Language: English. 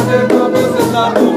Hare Prabhu Siddhartha